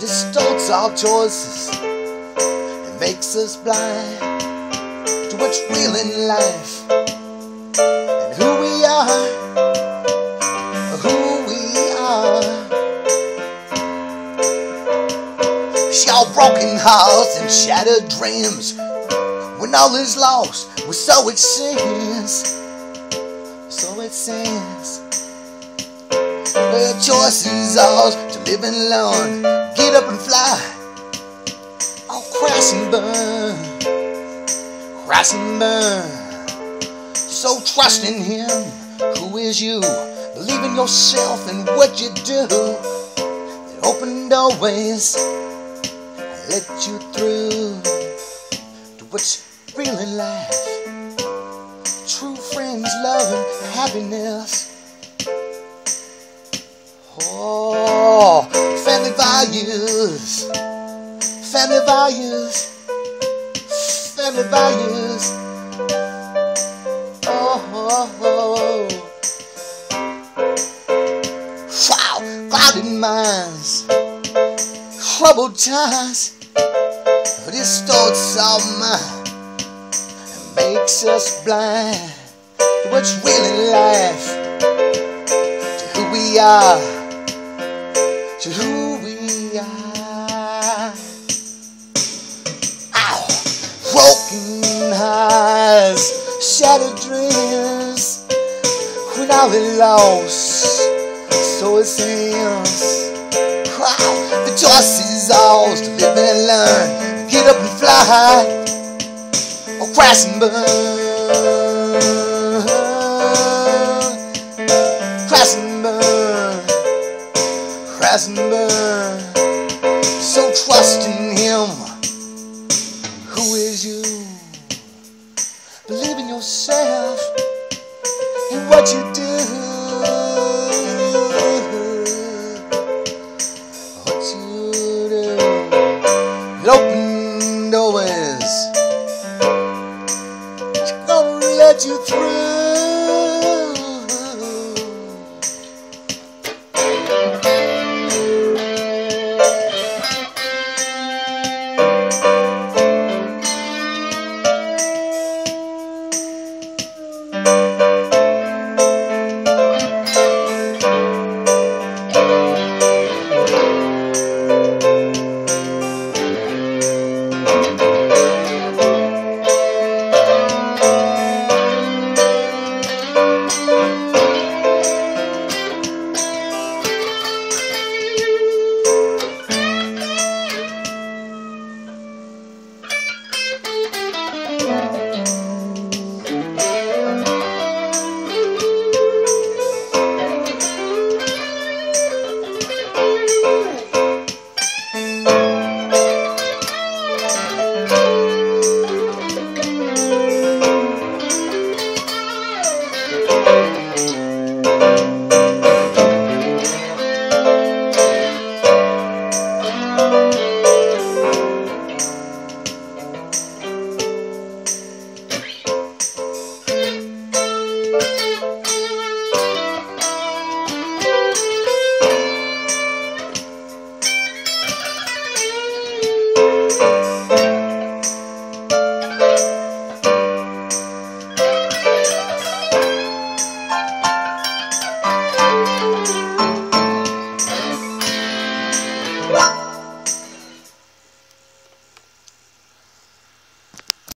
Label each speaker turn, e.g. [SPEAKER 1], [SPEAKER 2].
[SPEAKER 1] distorts our choices and makes us blind to what's real in life and who we are, who we are. Your broken hearts and shattered dreams. When all is lost, well, so it seems. So it seems. The choice is ours to live and learn. Get up and fly. Oh, crash and burn. Crash and burn. So trust in Him. Who is you? Believe in yourself and what you do. It open doorways. Let you through to what's real in life. True friends, love, and happiness. Oh, family values, family values, family values. Oh, oh, oh. wow, clouded minds, troubled times. Distorts our mind and makes us blind to what's real in life, to who we are to who we are. Ow! Broken hearts, shattered dreams. We're now lost, so it seems. Wow! The choice is ours to live and learn. Get up and fly, or crash and burn. Gonna you through.